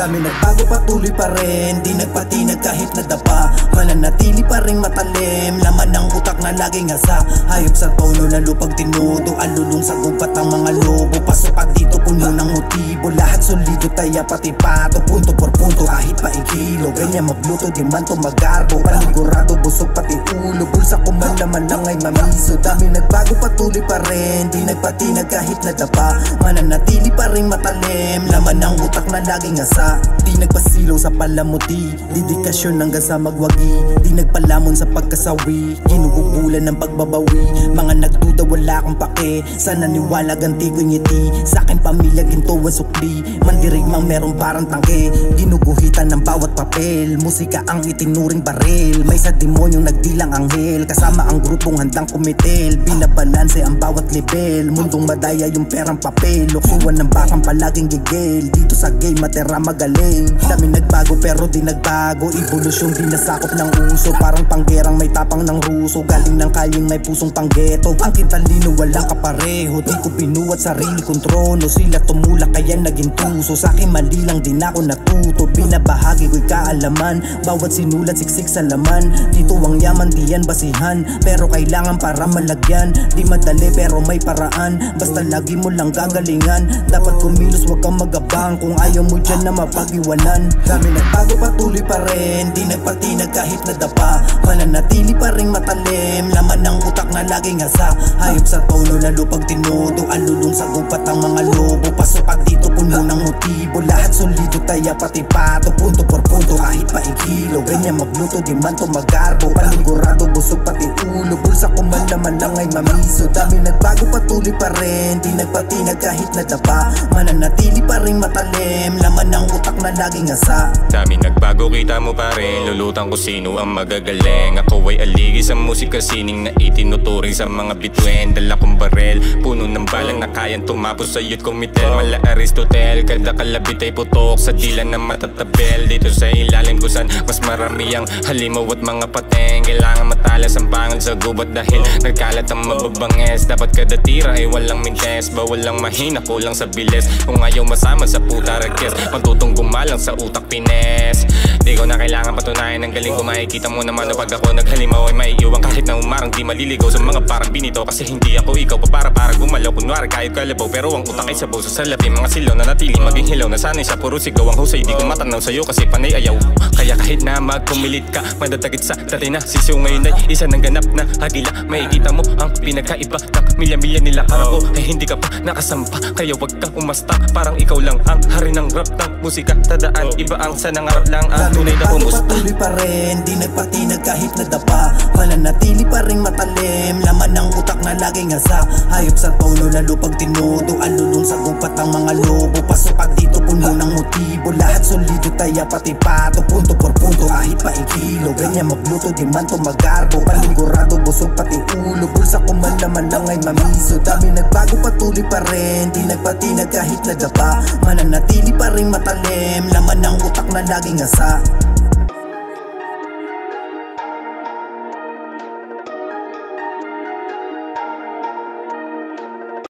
Dami nagbago patuloy pa rin. Di nagpatinag kahit nadapa. Mananatili pa rin matalim. Laman ng utak na laging asa. Hayop sa tono lalo pag tinudo. Alulong sa gubat taya pati pato Punto por punto kahit pa ikilo Ganyan magluto di man to magarbo. Panigurado busog pati ulo. Bulsa ko man laman lang ay mamiso. Dami nagbago patuloy pa rin. Di nagpatinag kahit nadapa. Mananatili pa rin matalim. Laman ng utak na laging asa Di nagpasilaw sa palamuti. Dedikasyon hanggang sa magwagi. Di nagpalamon sa pagkasawi. Ginugubulan ng pagbabawi. Mga nagduda wala akong pake. Sana niwala ganti ko ngiti. Sa aking pamilya ginto ang sukli Mandirigmang meron parang tangke. Ginuguhitan ng bawat papel Musika ang itinuring baril. May sa demonyong nagdilang anghel Kasama ang grupong handang kumitel Binabalanse ang bawat level Mundong madaya yung perang papel. Luksuan ng bakang palaging gigil Dito sa game matera magaling. Dami nagbago pero di nagbago Evolusyon di nasakop ng uso. Parang panggerang may tapang ng ruso Galing ng kaling may pusong panggeto. Ang kintalino walang kapareho Di ko pinuwat sarili kong trono. Sila tumulak kaya naging tuso Sa akin mali lang din ako natuto Binabahagi ko'y kaalaman. Bawat sinulat siksik sa laman. Dito ang yaman di yan basihan. Pero kailangan para malagyan. Di madali pero may paraan. Basta lagi mo lang gagalingan. Dapat kumilos wag kang magabang. Kung ayaw mo dyan na mapag-iwanan. Dami nagbago patuloy pa rin. Di nagpatinag kahit nadapa. Mananatili pa rin matalim. Laman ng utak na laging asa Hayop sa tono lalo pag tinudo. Alulong sa gupat ang mga lobo. Pasok pag dito puno taya pati pato Punto por punto kahit pa ikilo. Ganyan magluto di man to magarbo. Panigurado busog pati ulo. Bulsa ko man laman lang ay mamiso. Dami nagbago patuloy pa rin. Di nagpatinag kahit nadapa Mananatili pa rin utak na laging asa Dami nagbago kita mo pa rin. Lulutang ko sino ang magagaling. Ako ay aligi sa musika sining na itinuturing sa mga bituin. Dala kong barel, puno ng balang na kayang tumapos sa youth kumitel Mala Aristotel, kada kalabit ay putok Sa dila na matatabel. Dito sa ilalim kusan mas marami ang halimaw at mga pateng. Kailangan matalas ang pangal sa gubat dahil Nagkalat ang mababanges Dapat kada tira ay walang mintes. Bawal lang mahina, kulang sa bilis. Kung ayaw masama sa puta ragkes Matutong gumalang sa utak pines. Di ko na kailangan patunayan ang galing ko Makikita mo naman na pag ako naghalimaw ay maiiwan. Kahit na umarang di maliligaw sa mga parang binito. Kasi hindi ako ikaw pa para para gumalaw. Kunwari kahit kalabaw pero ang utak ay sabaw Sa salapi. Mga silaw na natili maging hilaw Nasanay sa puro sigaw ang husay Di ko matanaw sa'yo kasi panay ayaw. Kaya kahit na magpumilit ka Madadagit sa dati na sisiw. Ngayon ay isa ng ganap na agila Makikita mo ang pinagkaiba ng milya-milya nila. Ako ay hindi ka pa nakasampa. Kaya wag ka umasta. Parang ikaw lang ang hari ng rap ng musika Tadaan iba ang sa nangarap lang ang tunay na humus patuloy pa rin Di nagpatinag kahit nadapa Mananatili pa rin matalim Laman ng utak na laging asa Hayop sa tono lalo pag tinudo Alulong sa gupat ang mga lobo. Pasok pag dito puno ng motibo. Lahat solido taya pati pato Punto por punto kahit pa ikilo Ganyan magluto di man to magarbo. Panigurado busog pati ulo. Bulsa ko man laman lang ay mamiso. Dami nagbago patuloy pa rin. Di nagpatinag kahit nadapa Mananatili pa rin matalim Laman ng utak na laging asa